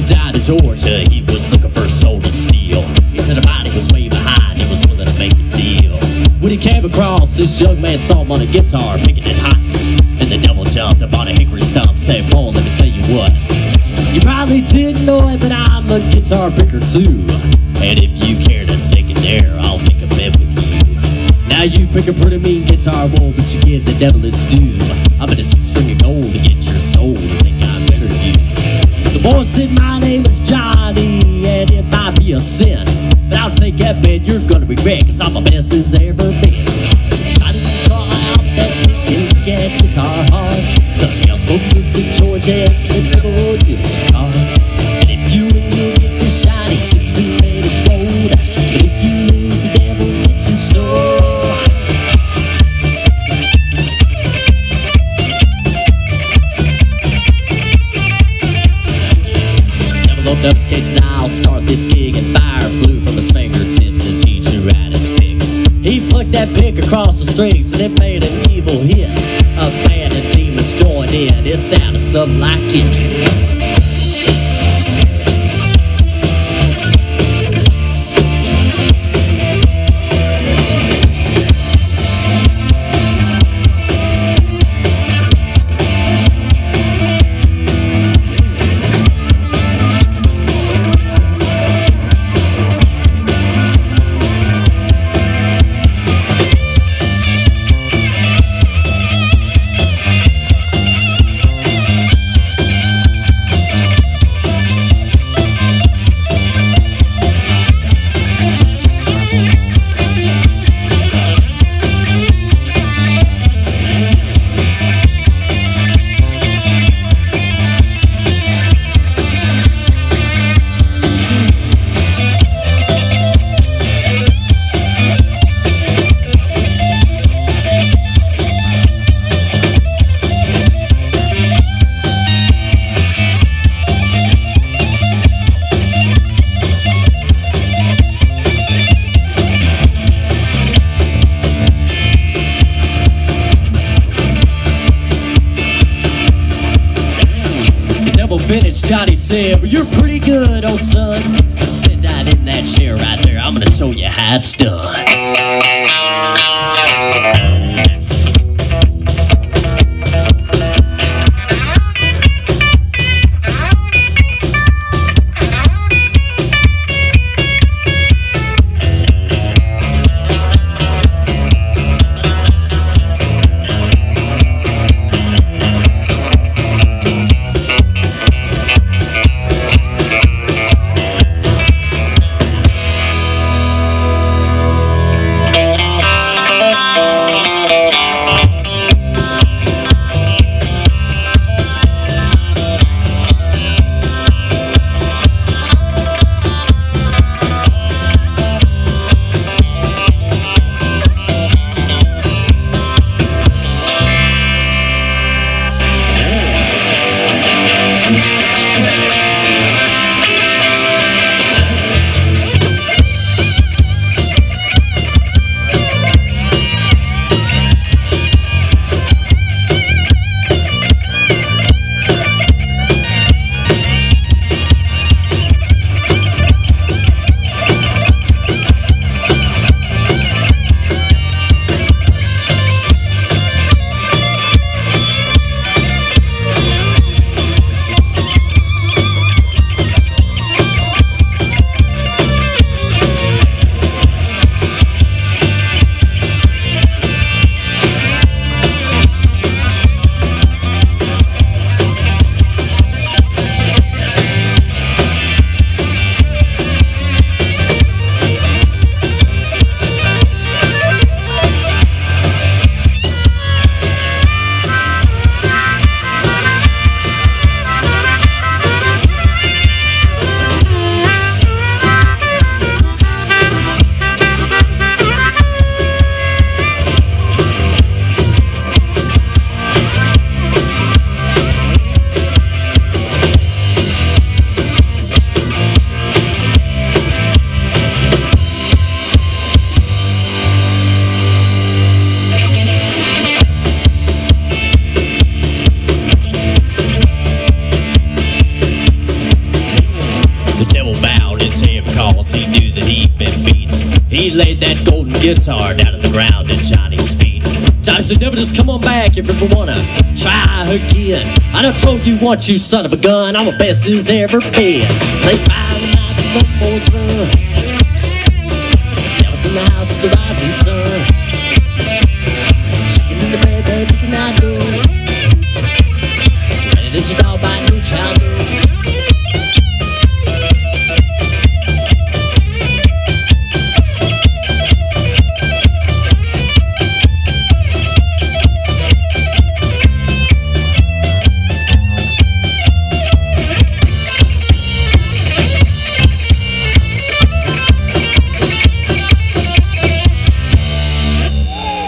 Georgia, he was looking for a soul to steal. He said the body was way behind, he was willing to make a deal. When he came across, this young man saw him on a guitar, picking it hot. And the devil jumped up on a hickory stump, said, Paul, let me tell you what. You probably didn't know it, but I'm a guitar picker too. And if you care to take it there, I'll make a bet with you. Now you pick a pretty mean guitar, whoa, but you give the devil its due. I'm in a six string of gold to get your soul, to boy said my name is Johnny, and it might be a sin. But I'll take that bet you're gonna regret, cause I'm the best as ever been. Johnny, try out that wicked guitar. Up case and I'll start this gig and fire flew from his fingertips as he drew out his pick. He flicked that pick across the strings and it made an evil hiss. A band of demons joined in. It sounded something like this. Johnny said, but you're pretty good, old son. Sit down in that chair right there. I'm gonna show you how it's done. He laid that golden guitar down at the ground at Johnny's feet. Johnny said, never just come on back if you ever wanna try again. I done told you once, you son of a gun, I'm the best as ever been. They buy the night the boys run. Tell us in the house the rising sun.